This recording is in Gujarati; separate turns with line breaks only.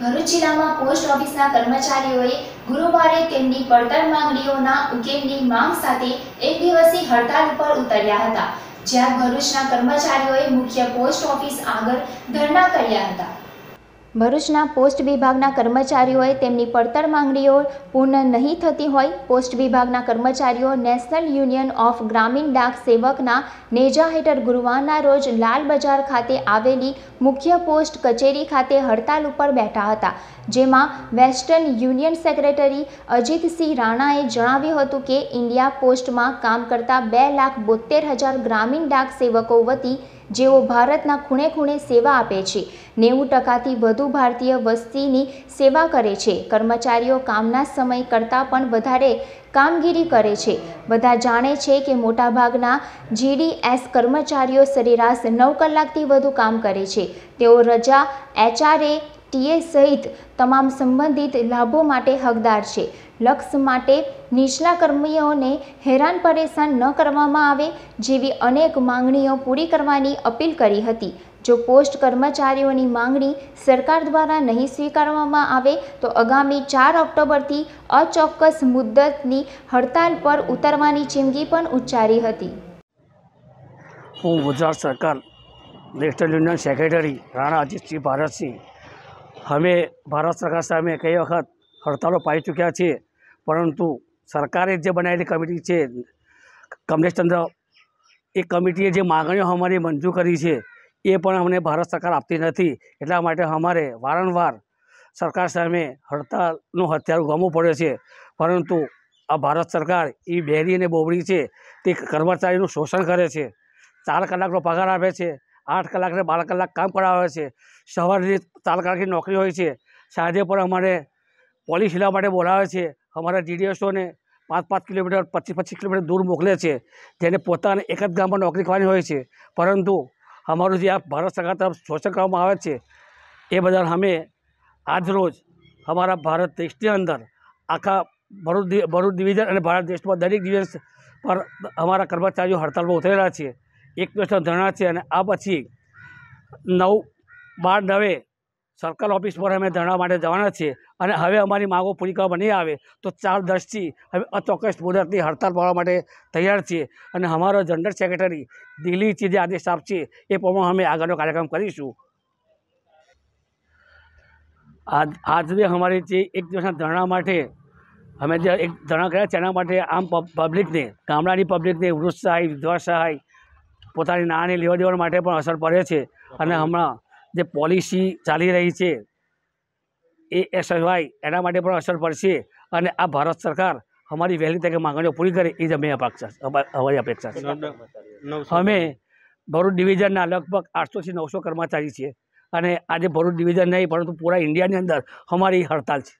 ભરૂચ જિલ્લામાં પોસ્ટ ઓફિસના કર્મચારીઓએ ગુરુવારે તેમની પડતર માંગણીઓના ઉકેલની માંગ સાથે એક દિવસીય હડતાલ ઉપર ઉતર્યા હતા, જ્યાં ભરૂચના કર્મચારીઓએ મુખ્ય પોસ્ટ ઓફિસ આગળ ધરણા કર્યા હતા. ભરૂચના પોસ્ટ વિભાગના કર્મચારીઓએ તેમની પડતર માંગણીઓ પૂર્ણ નહીં થતી હોય, પોસ્ટ વિભાગના કર્મચારીઓ નેશનલ યુનિયન ઓફ ગ્રામીણ ડાક સેવકના નેજા હેઠળ ગુરુવારના રોજ લાલ બજાર ખાતે આવેલી મુખ્ય પોસ્ટ કચેરી ખાતે હડતાલ ઉપર બેઠા હતા, જેમાં વેસ્ટર્ન યુનિયન સેક્રેટરી અજીતસિંહ રાણાએ જણાવ્યું હતું કે ઇન્ડિયા પોસ્ટમાં કામ કરતા બે લાખ બોતેર હજાર ગ્રામીણ ડાક સેવકો વતી જેઓ ભારતના ખૂણે ખૂણે સેવા આપે છે. નેવું ટકાથી વધુ ભારતીય વસ્તીની સેવા કરે છે. કર્મચારીઓ કામના સમય કરતાં પણ વધારે કામગીરી કરે છે. બધા જાણે છે કે મોટાભાગના જીડીએસ કર્મચારીઓ સરેરાશ નવ કલાકથી વધુ કામ કરે છે. તેઓ રજા એચઆરએ ટીએ સહિત તમામ સંબંધિત લાભો માટે હકદાર છે. લક્ષ્ય માટે નીચલા કર્મીઓને હેરાન પરેશાન ન કરવામાં આવે જેવી અનેક માંગણીઓ પૂરી કરવાની અપીલ કરી હતી. જો પોસ્ટ કર્મચારીઓની માંગણી સરકાર દ્વારા નહીં સ્વીકારવામાં આવે, તો આગામી ચાર ઓક્ટોબરથી અચોક્કસ મુદ્દતની હડતાલ પર ઉતરવાની ચીમકી પણ ઉચ્ચારી હતી.
હું ગુજરાત સરકાર, national union secretary Rana Ajitsinh Bharatsinh. અમે ભારત સરકાર સામે કઈ વખત હડતાલો પાડી ચૂક્યા છીએ? પરંતુ સરકારે જે બનાવેલી કમિટી છે કમલેશચંદ્ર એ કમિટીએ જે માગણીઓ અમારી મંજૂર કરી છે, એ પણ અમને ભારત સરકાર આપતી નથી. એટલા માટે અમારે વારંવાર સરકાર સામે હડતાલનું હથિયાર ગમવું પડે છે. પરંતુ આ ભારત સરકાર એ બેરી અને બોબડી છે, તે કર્મચારીનું શોષણ કરે છે. ચાર કલાકનો પગાર આપે છે, આઠ કલાકને બાર કલાક કામ કરાવે છે. સવારની ચાર કલાકની નોકરી હોય છે. સાંજે પણ અમારે પોલીસ હિલા માટે બોલાવે છે. અમારા ડીડીએસઓને પાંચ પાંચ કિલોમીટર, પચીસ પચીસ કિલોમીટર દૂર મોકલે છે. જેને પોતાને એક જ ગામમાં નોકરી કરવાની હોય છે. પરંતુ અમારું જે આ ભારત સરકાર તરફ શોષણ કરવામાં આવે છે, એ બદલ અમે આજરોજ અમારા ભારત દેશની અંદર આખા ભરૂચ ભરૂચ ડિવિઝન અને ભારત દેશમાં દરેક ડિવિઝન પર અમારા કર્મચારીઓ હડતાલમાં ઉતરેલા છે. એક દિવસના ધરણા છે અને આ પછી નવ બાર નવે સર્કલ ઓફિસ પર અમે ધરણા માટે જવાના છીએ અને હવે અમારી માગો પૂરી કરવામાં નહીં આવે તો ચાર દસથી હવે અચોક્કસ મુદતની હડતાલ પાડવા માટે તૈયાર છીએ. અને અમારો જનરલ સેક્રેટરી દિલ્હીથી જે આદેશ આપશે એ પ્રમાણે અમે આગળનો કાર્યક્રમ કરીશું. આજ, આજે અમારી જે એક દિવસના ધરણા માટે અમે જે એક ધરણા કર્યા એના માટે આમ પબ્લિકને, ગામડાની પબ્લિકને વૃદ્ધ સહાય, વિધવા સહાય, પોતાની નાની લેવા દેવા માટે પણ અસર પડે છે. અને હમણાં જે પોલિસી ચાલી રહી છે એ એસવાય એના માટે પણ અસર પડશે અને આ ભારત સરકાર અમારી વહેલી તકે માંગણીઓ પૂરી કરે એ જ અમે અપેક્ષા અમા- અમારી અપેક્ષા છે. અમે ભરૂચ ડિવિઝનના લગભગ આઠસોથી નવસો કર્મચારી છીએ અને આજે ભરૂચ ડિવિઝન નહીં પરંતુ પૂરા ઇન્ડિયાની અંદર અમારી હડતાલ છે.